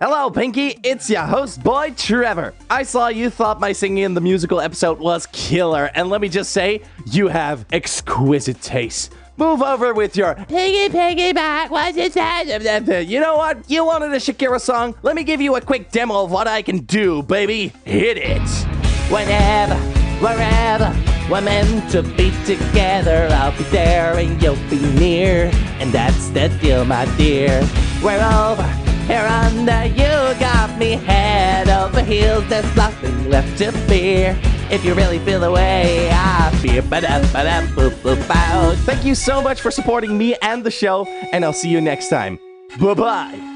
Hello, Pinkie. It's your host, boy Trevor. I saw you thought my singing in the musical episode was killer, and let me just say, you have exquisite taste. Move over with your piggy piggy back. What's it say? You know what? You wanted a Shakira song? Let me give you a quick demo of what I can do, baby. Hit it. Whenever, wherever, we're meant to be together. I'll be there and you'll be near. And that's the deal, my dear. We're over, heels. There's nothing left to fear. If you really feel the way I feel. Thank you so much for supporting me and the show, and I'll see you next time. Bye bye.